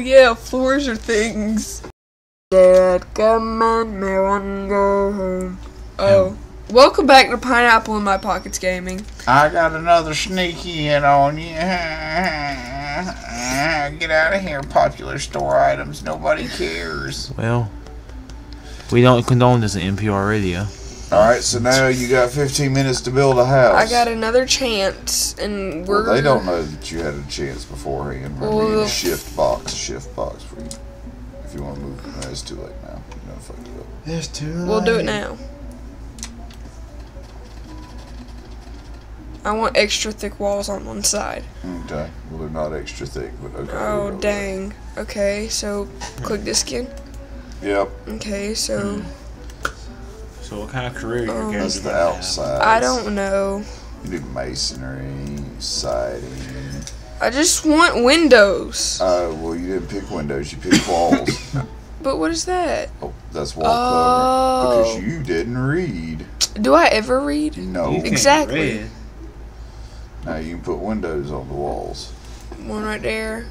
yeah, floors are things. Dad, come on, I wanna go home. Oh. Welcome back to Pineapple in My Pokkits Gaming. I got another sneaky hit on you. Get out of here, popular store items. Nobody cares. Well, we don't condone this in NPR radio. Alright, so now you got 15 minutes to build a house. I got another chance, and we're. Well, they don't know that you had a chance beforehand. Remember, you Well- need shift box, shift box for you. If you want to move, no, it's too late now. You know, fuck it up. It's too We'll do it now. I want extra thick walls on one side. Okay. Well, they're not extra thick, but okay. Oh, whatever. dang. Okay, so click this again. Yep, Okay, so So what kind of career you Um, guys that's are the outside. I don't know. You do masonry, siding. I just want windows. Uh, well, you didn't pick windows, you picked walls. But what is that? oh, that's wall Oh. cover. Because you didn't read. Do I ever read? No. You Exactly. read. Now you can put windows on the walls. One right there.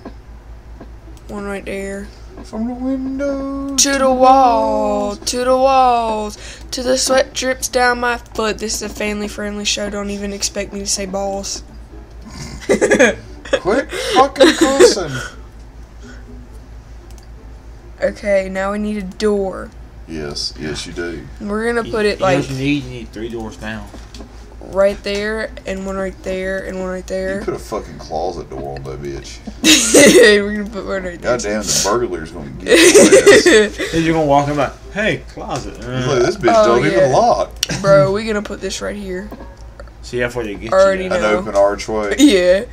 One right there. From the window To the wall, to the walls, to the sweat drips down my foot. This is a family friendly show. Don't even expect me to say balls. Quit fucking cussing. Okay, now we need a door. yes, yes, you do. We're gonna put it know what like you need, you need three doors down. right there, and one right there, and one right there. You there. put a fucking closet door on that bitch. We're gonna put one right there. Goddamn, the burglar's gonna get your ass. Then you're gonna walk in like, hey, closet. Look, Uh, this bitch Oh, don't yeah. even lock. Bro, we're gonna put this right here. see how far you get. Already you know. An open archway. Yeah,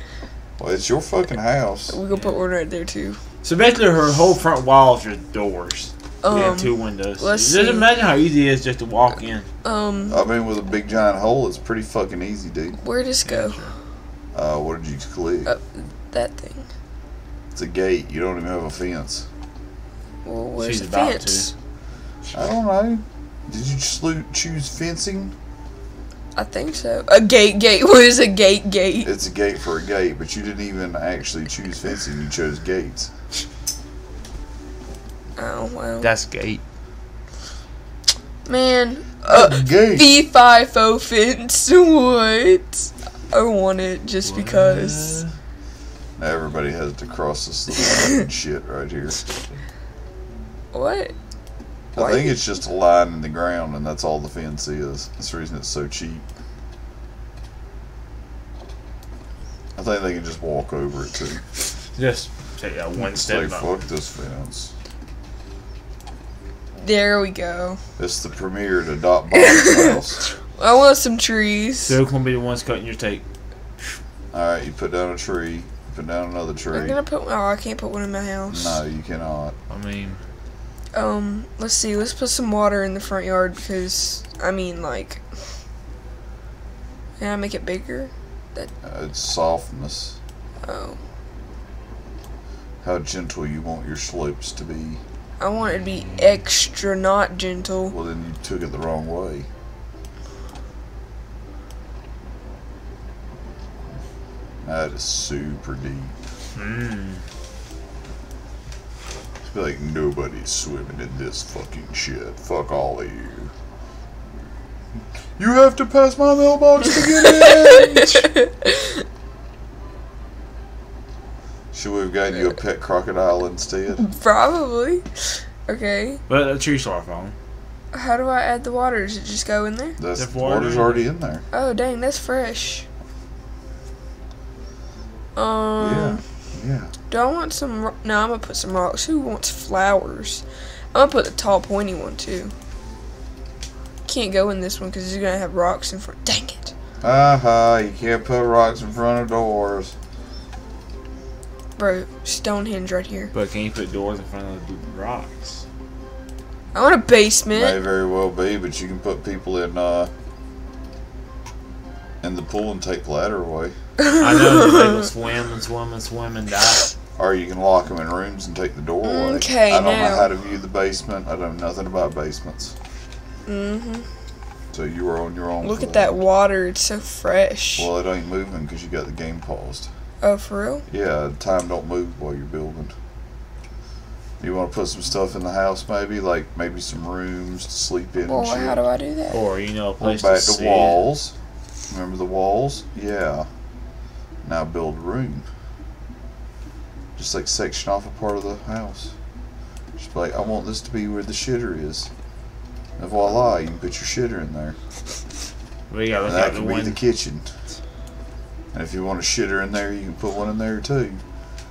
Well, it's your fucking house. we gonna put one right there too. So basically, her whole front wall is just doors. we Um, have two windows. let's Just see. imagine how easy it is just to walk in. um, I mean, with a big giant hole, it's pretty fucking easy, dude. where does go? Uh, what did you click? Uh, That thing. It's a gate. You don't even have a fence. Well, where's She's the about fence? I don't know. Did you choose fencing? I think so. A gate, gate. What is a gate, gate? It's a gate for a gate, but you didn't even actually choose fencing. You chose gates. Oh well, That's gate. man. Uh, Gate. V five O fence. What? I want it just because. Now everybody has to cross this little shit right here. What? I think it's just a line in the ground, and that's all the fence is. That's the reason it's so cheap. I think they can just walk over it too. Just take that one It's step. like, back. fuck this fence. There we go. It's the premiere to Dot Bob's house. I want some trees. So who's gonna be the ones cutting your tape? Alright, you put down a tree, you put down another tree. I'm tree. gonna put. Oh, I can't put one in my house. No, you cannot. I mean, Um, let's see. Let's put some water in the front yard because I mean, like, can I make it bigger? Uh, it's softness. Oh, How gentle you want your slopes to be. I want it to be extra, not gentle. Well, then you took it the wrong way. That is super deep. mm, I feel like nobody's swimming in this fucking shit. Fuck all of you. You have to pass my mailbox to get in! Should we have gotten you a pet crocodile instead? Probably. Okay. but the tree star phone. How do I add the water? Does it just go in there? That's, If the water- water's already in there. Oh, dang, that's fresh. Yeah. Um, Yeah. Do I want some? No, I'm gonna put some rocks. Who wants flowers? I'm gonna put the tall, pointy one too. Can't go in this one because it's gonna have rocks in front. Dang it! Uh-huh, you can't put rocks in front of doors. Bro, Stonehenge right here. But can you put doors in front of the rocks? I want a basement. May very well be, but you can put people in uh in the pool and take the ladder away. I know that they will swim and swim and swim and die. Or you can lock them in rooms and take the door away. Okay, I don't now- know how to view the basement. I don't know nothing about basements. Mm-hmm. So you are on your own. Look at that water. It's so fresh. Well, it ain't moving because you got the game paused. Oh, for real? Yeah, time don't move while you're building. You want to put some stuff in the house, maybe like maybe some rooms to sleep in. Well, and shit. how do I do that? Or you know a Go place back to to sit. walls. Remember the walls? Yeah. Now build a room. Just like section off a part of the house. Just be like, I want this to be where the shitter is. And voila, you can put your shitter in there. We gotta And look that out the can be the kitchen. And if you want a shitter in there, you can put one in there too.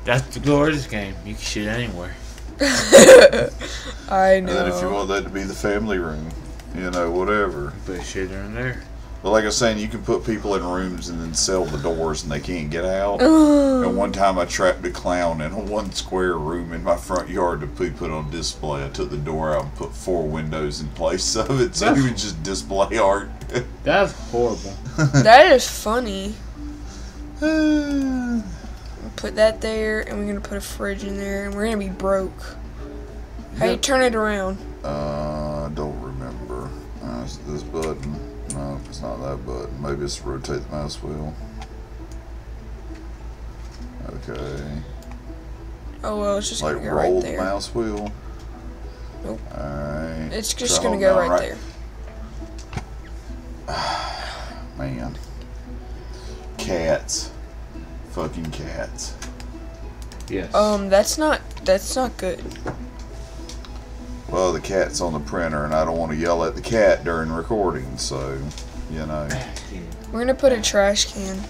That's the glory of this game. You can shit anywhere. I know. And then if you want that to be the family room, you know, whatever. Put a shitter in there. But like I was saying, you can put people in rooms and then sell the doors and they can't get out. And one time I trapped a clown in a one square room in my front yard to be put on display. I took the door out and put four windows in place of it so he would just display art. That's horrible. that is funny. Put that there, and we're gonna put a fridge in there, and we're gonna be broke. How you turn it around? uh, don't remember. Is it this button? No, it's not that button. Maybe it's rotate the mouse wheel. Okay. Oh well, it's just Like gonna go roll right the there. mouse wheel. Nope. Alright. It's just Try gonna go down right there. Man. Cats. Fucking cats. Yes. Um, that's not that's not good. Well, the cat's on the printer, and I don't want to yell at the cat during recording, so, you know. We're gonna put a trash can,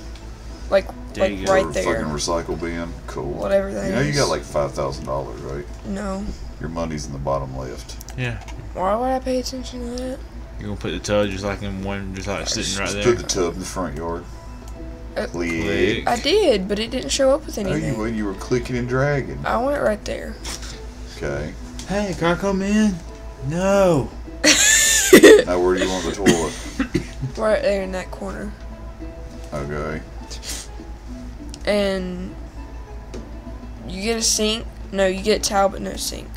like There like right there. Fucking recycle bin. Cool. Whatever that You know, you got like $5,000, right? No. Your money's in the bottom left. yeah. Why would I pay attention to that? You're gonna put the tub just like in one, just like sitting right Just there. put the tub in the front yard. Uh, Click. Click. I did, but it didn't show up with anything. when you were clicking and dragging. I want it right there. Okay. Hey, can I come in? No. Now, where do you want the toilet? Right there in that corner. Okay. And you get a sink. No, you get a towel, but no sink.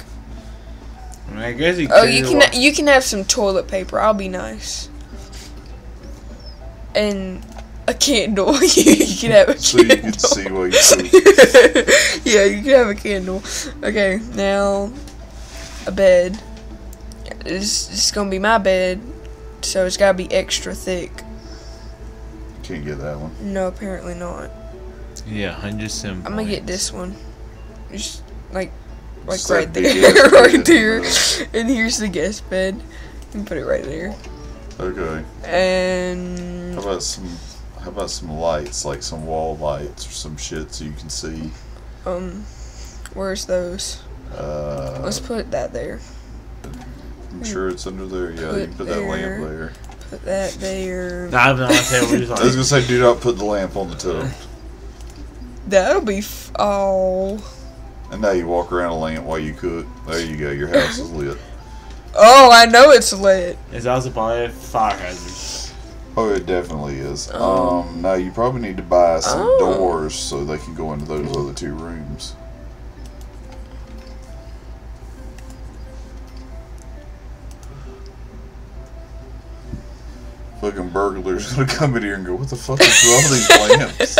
I, mean, I guess he Oh, you wa- can you can have some toilet paper. I'll be nice. And a candle. you can have a So you candle. can see while you poop. yeah, you can have a candle. Okay, now a bed. This, this is gonna be my bed, so it's gotta be extra thick. Can't get that one. No, apparently not. Yeah, hundred sim. I'm gonna get this one. Just like like Just right there, ass bed in right there. And here's the guest bed. You put it right there. Okay. And How about some? How about some lights, like some wall lights or some shit, so you can see? um, where's those? Uh, Let's put that there. I'm sure it's under there. Yeah, you can Put put that lamp there. Put that there. Nah, but I'll tell you, I was gonna say, do not put the lamp on the tub. That'll be f- oh. And now you walk around a lamp while you cook. There you go. Your house is lit. Oh, I know it's lit. It's also probably a fire hazard. Oh, it definitely is. Oh. Um, now you probably need to buy some Oh. doors so they can go into those other two rooms. Fucking burglars gonna come in here and go, "What the fuck is with all these lamps?"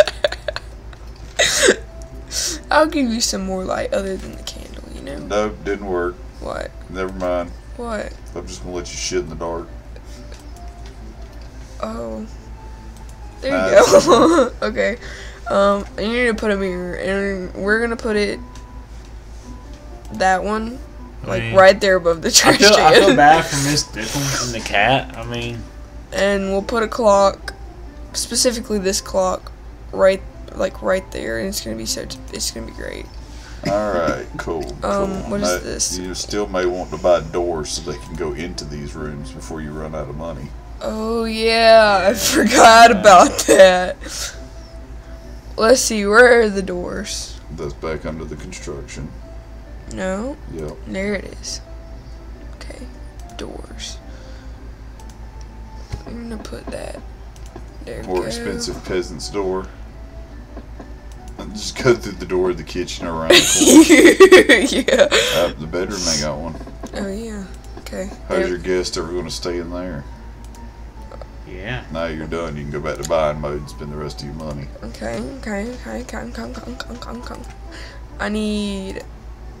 I'll give you some more light other than the candle. You know Nope, didn't work. what? Never mind. What? I'm just gonna let you shit in the dark. Oh. There Nah, you go. okay. Um, you need to put a mirror, and we're gonna put it. That one, like I mean, right there above the I trash feel, I feel bad for Miss Dickens and the cat. I mean, and we'll put a clock, specifically this clock, right, like right there, and it's gonna be so. It's gonna be great. All right, cool. Um, cool. what is Now, this? You still may want to buy doors so they can go into these rooms before you run out of money. Oh yeah, I forgot about that. Let's see, where are the doors? That's back under the construction. No, Yep. there it is. Okay, doors. I'm gonna put that. There More expensive peasant's door. And just go through the door of the kitchen around the yeah. corner. uh, the bedroom ain't got one. Oh yeah. Okay. How's There- your guest ever going to stay in there? yeah. Now you're done. You can go back to buying mode and spend the rest of your money. Okay, okay, okay, come, come, come, come, come, come. I need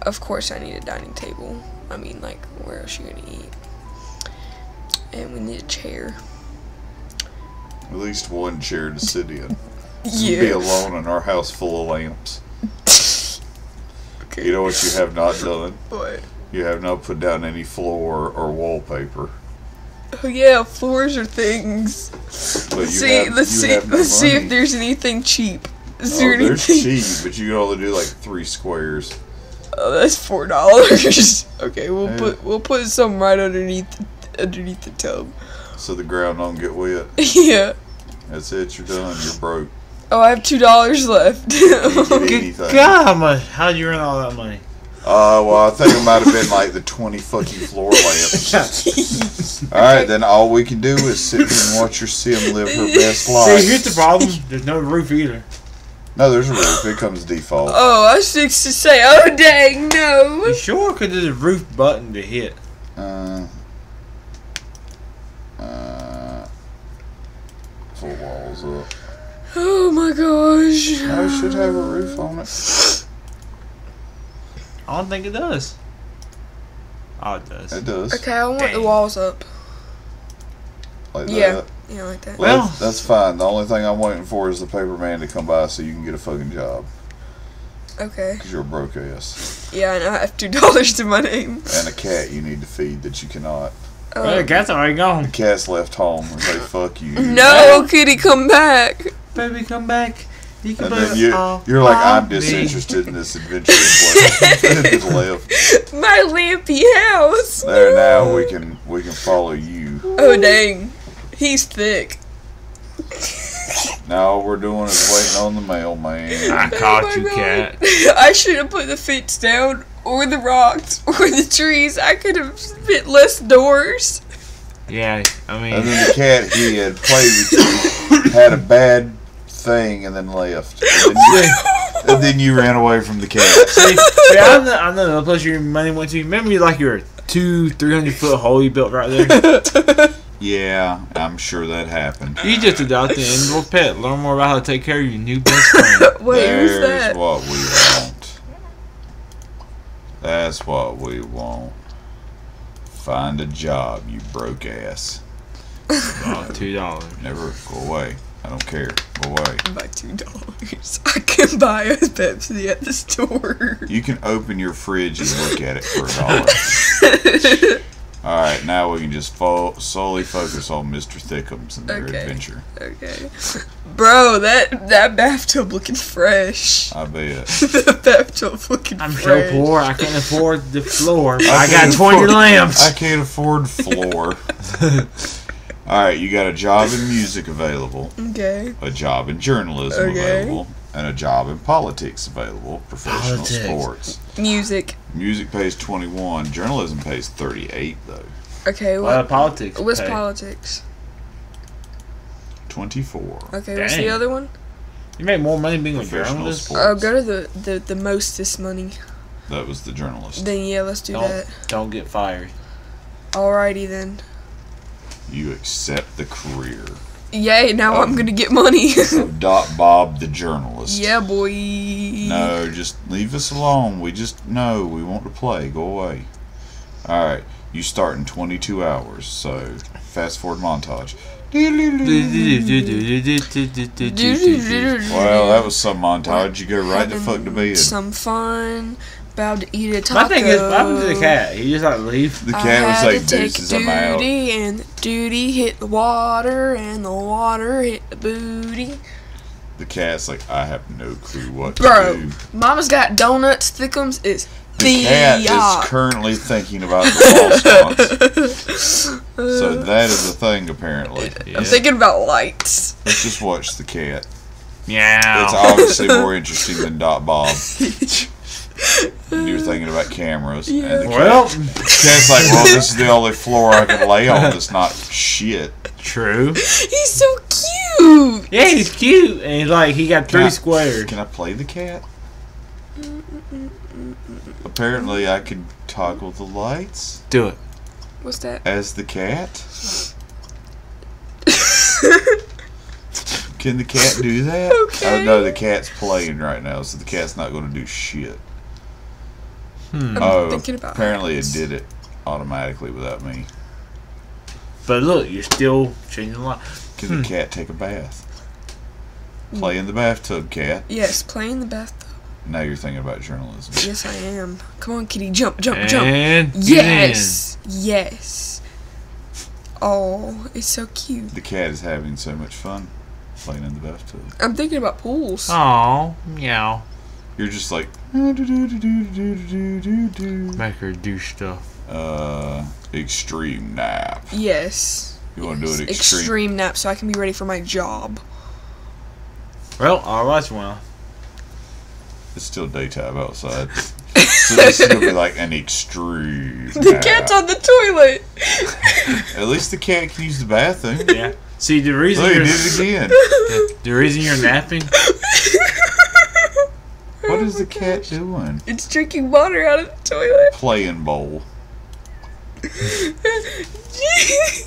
of course, I need a dining table. I mean, like, where else you gonna eat? And we need a chair. At least one chair to sit in. Yeah. Be alone in our house full of lamps. Okay. You know what you have not done? What? You have not put down any floor or wallpaper. Oh yeah, floors are things. You see, have, let's see, no let's see if there's anything cheap. Is Oh, there there's anything? cheap, but you can only do like three squares. Oh, that's four dollars. okay, we'll Yeah. put we'll put some right underneath underneath the tub. So the ground don't get wet. yeah. That's it, you're done. You're broke. Oh, I have two dollars left. Good. God, how much? How'd you earn all that money? Uh, well, I think it might have been like the 20 fucking floor lamps. Alright, then all we can do is sit here and watch your sim live her best life. See, life. here's the problem. There's no roof either. No, there's a roof. It comes default. oh, I was fixed to say, oh dang, no. You sure? Because there's a roof button to hit. Uh, Uh, four walls up. Oh my gosh. No, it should have a roof on it. I don't think it does. Oh, it does. It does. Okay, I want the walls up. Like Yeah. that. Yeah, like that. Well, Well- that's, that's fine. The only thing I'm waiting for is the paper man to come by so you can get a fucking job. Okay. Because you're a broke ass. Yeah, and I have two dollars to my name. And a cat you need to feed that you cannot. Uh, oh. Well, the cat's already The gone. cat's left home and say, fuck you. no, kitty, come back. Baby, come back. You can and you, are like, I'm disinterested in this adventure. and left. My lampy house. There now we can we can follow you. Oh dang, he's thick. Now all we're doing is waiting on the mailman. I Oh caught my you, God. cat. I should have put the fence down, or the rocks, or the trees. I could have fit less doors. Yeah, I mean, And then the cat he had played with you had a bad thing and then left. And then you, and then you ran away from the cat. see, see, I know, I know the place your money went to. Remember, like your two, three hundred foot hole you built right there. Yeah, I'm sure that happened. You just adopted an indoor pet. Learn more about how to take care of your new best friend. Wait, who's that? what we want. That's what we want. Find a job, you broke ass. Two dollars. Never go away. I don't care. Go away. By two dollars, I can buy a Pepsi at the store. You can open your fridge and look at it for a dollar. All right, now we can just fo- solely focus on Mr. Thickums and their Okay. adventure. okay, bro, that that bathtub looking fresh. I bet. the bathtub looking I'm so poor. I can't afford the floor. I I, got twenty afford- lamps. I can't afford floor. All right, you got a job in music available, Okay. a job in journalism Okay. available, and a job in politics available. Professional Politics. sports. Music. Music pays 21. Journalism pays 38 though. Okay, Well, what, politics. what's pay. politics? 24. Okay, what's the other one? You make more money being a Professional journalist. sports. Oh, go to the, the, the mostest money. That was the journalist. Then yeah, let's do Don't that. don't get fired. Alrighty then. You accept the career Yay, now Um, I'm gonna get money. Dot Bob the journalist. yeah, boy. No, just leave us alone. We just no, we want to play. Go away. All right, you start in 22 hours. So fast forward montage. Well, that was some montage. You go right the fuck to bed. Some fun. About to eat a taco. My thing is, what happened to the cat? He just like leave. The I cat was like, "Deuces, I'm out." duty, and duty hit the water, and the water hit the booty. The cat's like, I have no clue what Bro, to do. Mama's got donuts. Thickums is The cat the is currently thinking about the false So that is a thing, apparently. I'm thinking about lights. Let's just watch the cat. Yeah. It's obviously more interesting than Dot Bob. You're thinking about cameras. And the cat, Well, cat's like, well, this is the only floor I can lay on that's not shit. true. He's so cute. Yeah, he's cute, and he's like he got three Can I- squares. Can I play the cat? Apparently, I could toggle the lights Do it. What's that? as the cat. Can the cat do that? Okay. Oh no, the cat's playing right now, so the cat's not going to do shit. Hmm. Oh, apparently it did it automatically without me. But look, you're still changing the lot. Can Hmm. the cat take a bath? Play in the bathtub, cat. Yes, play in the bathtub. Now you're thinking about journalism. Yes, I am. Come on, kitty, jump, jump, jump. And get Yes, yes. Oh, it's so cute. The cat is having so much fun playing in the bathtub. I'm thinking about pools. Oh, Aw, meow. You're just like, Make her do stuff. uh, extreme nap. Yes. You want to do Yes, it extreme? extreme nap so I can be ready for my job. Well, I'll watch one. It's still daytime outside. so this is gonna be like an extreme. The nap. cat's on the toilet. At least the cat can use the bathroom. Yeah. See, the reason Look, you're did it again. the reason you're napping. What oh is the cat doing? It's drinking water out of the toilet. Playing bowl.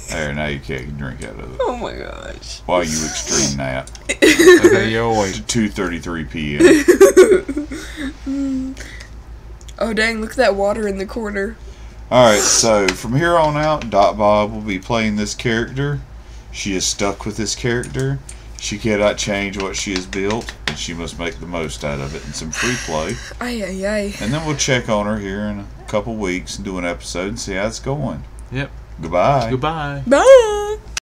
There, now you can't drink out of it. oh my gosh. While you extreme nap Okay, you're awake. to 2:33 p.m. Oh dang, look at that water in the corner. All right, so from here on out, Dot Bob will be playing this character. She is stuck with this character. She cannot change what she has built, and she must make the most out of it in some free play. Ay ay ay. And then we'll check on her here in a couple weeks and do an episode and see how it's going. Yep. Goodbye. Goodbye. Bye.